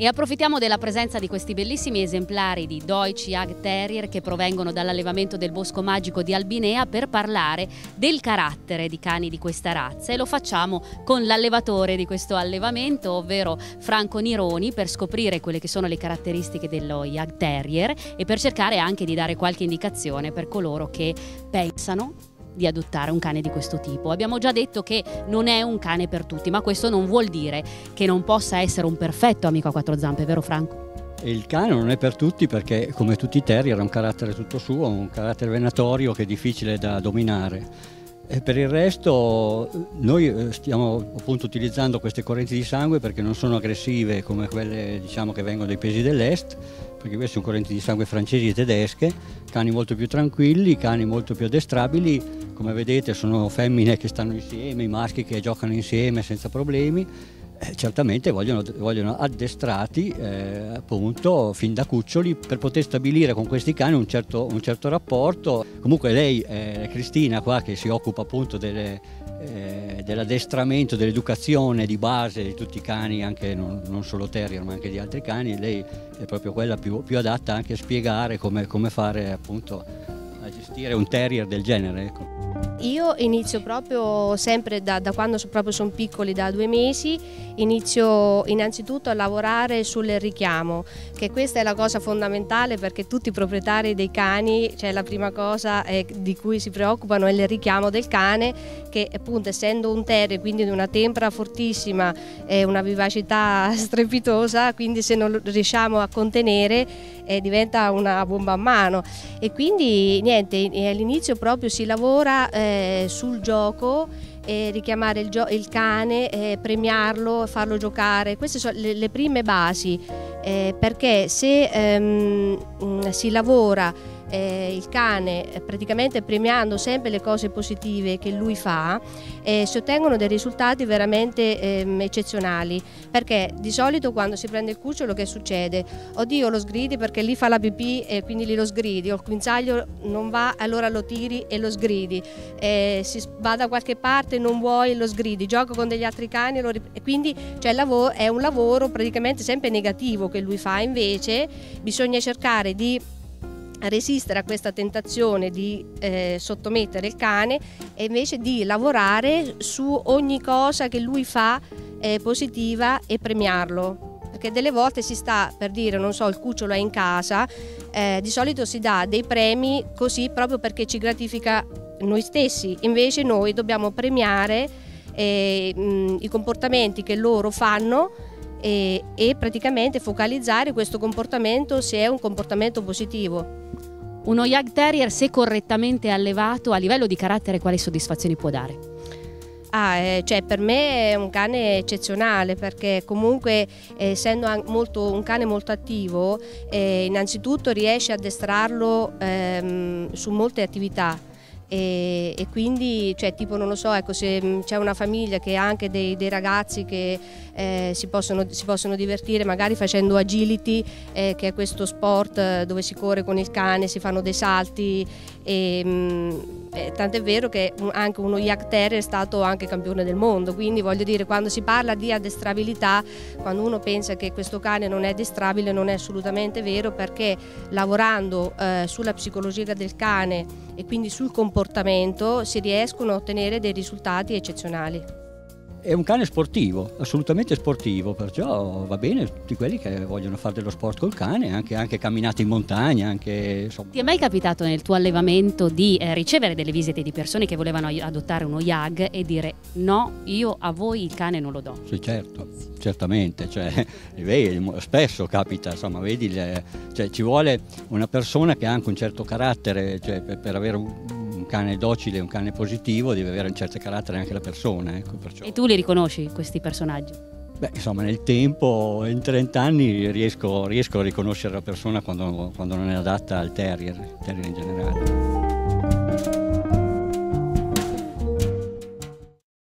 E approfittiamo della presenza di questi bellissimi esemplari di Deutsche Jagd Terrier che provengono dall'allevamento del Bosco Magico di Albinea per parlare del carattere di cani di questa razza. E lo facciamo con l'allevatore di questo allevamento, ovvero Franco Nironi, per scoprire quelle che sono le caratteristiche dello Jagd Terrier e per cercare anche di dare qualche indicazione per coloro che pensano di adottare un cane di questo tipo. Abbiamo già detto che non è un cane per tutti, ma questo non vuol dire che non possa essere un perfetto amico a quattro zampe, vero Franco? Il cane non è per tutti perché, come tutti i terrier, ha un carattere tutto suo, un carattere venatorio che è difficile da dominare. E per il resto noi eh, stiamo appunto utilizzando queste correnti di sangue perché non sono aggressive come quelle diciamo, che vengono dai paesi dell'est, perché queste sono correnti di sangue francesi e tedesche, cani molto più tranquilli, cani molto più addestrabili, come vedete sono femmine che stanno insieme, i maschi che giocano insieme senza problemi, eh, certamente vogliono, vogliono addestrati eh, appunto fin da cuccioli per poter stabilire con questi cani un certo, un certo rapporto. Comunque lei, eh, Cristina qua che si occupa appunto delle, eh, dell'addestramento, dell'educazione di base di tutti i cani, anche non, non, solo terrier ma anche di altri cani, lei è proprio quella più, più adatta anche a spiegare come, come fare appunto a gestire un terrier del genere. Ecco. Io inizio proprio sempre da, da quando proprio sono piccoli, da due mesi, inizio innanzitutto a lavorare sul richiamo, che questa è la cosa fondamentale perché tutti i proprietari dei cani, cioè la prima cosa è, di cui si preoccupano è il richiamo del cane, che appunto essendo un terrier, quindi di una tempra fortissima e una vivacità strepitosa, quindi se non riusciamo a contenere eh, diventa una bomba a mano. E quindi niente, all'inizio proprio si lavora eh, sul gioco eh, richiamare il, il cane, eh, premiarlo, farlo giocare, queste sono le, le prime basi, eh, perché se ehm, si lavora eh, il cane eh, praticamente premiando sempre le cose positive che lui fa, eh, si ottengono dei risultati veramente ehm, eccezionali. Perché di solito quando si prende il cucciolo che succede? Oddio lo sgridi perché lì fa la pipì e quindi lì lo sgridi, o il guinzaglio non va allora lo tiri e lo sgridi, eh, si va da qualche parte non vuoi lo sgridi, gioca con degli altri cani e quindi cioè, è un lavoro praticamente sempre negativo che lui fa, invece bisogna cercare di resistere a questa tentazione di eh, sottomettere il cane e invece di lavorare su ogni cosa che lui fa eh, positiva e premiarlo. Perché delle volte si sta per dire non so il cucciolo è in casa eh, di solito si dà dei premi così proprio perché ci gratifica noi stessi. Invece noi dobbiamo premiare eh, mh, i comportamenti che loro fanno e, e praticamente focalizzare questo comportamento se è un comportamento positivo. Uno Yag Terrier, se correttamente allevato, a livello di carattere, quali soddisfazioni può dare? Ah, eh, cioè per me è un cane eccezionale perché comunque eh, essendo molto, un cane molto attivo eh, innanzitutto riesce a addestrarlo ehm, su molte attività e, e, quindi cioè, tipo non lo so ecco, se mm, c'è una famiglia che ha anche dei, dei ragazzi che eh, si, possono, si, possono, divertire magari facendo agility eh, che è questo sport eh, dove si corre con il cane, si fanno dei salti e, mh, mm, eh, tant'è vero che anche uno Yak Terrier è stato anche campione del mondo, quindi voglio dire quando si parla di addestrabilità, quando uno pensa che questo cane non è addestrabile non è assolutamente vero perché lavorando eh, sulla psicologia del cane e quindi sul comportamento si riescono a ottenere dei risultati eccezionali. È un cane sportivo, assolutamente sportivo, perciò va bene tutti quelli che vogliono fare dello sport col cane, anche, anche camminate in montagna. Anche, insomma. Ti è mai capitato nel tuo allevamento di eh, ricevere delle visite di persone che volevano adottare uno YAG e dire no, io a voi il cane non lo do? Sì, certo, certamente, cioè, spesso capita, insomma, vedi, le, cioè, ci vuole una persona che ha anche un certo carattere cioè, per, per avere un cane docile, un cane positivo, deve avere un certo carattere anche la persona. Ecco, e tu li riconosci questi personaggi? Beh, insomma, nel tempo, in 30 anni, riesco, riesco a riconoscere la persona quando, quando non è adatta al terrier, terrier in generale.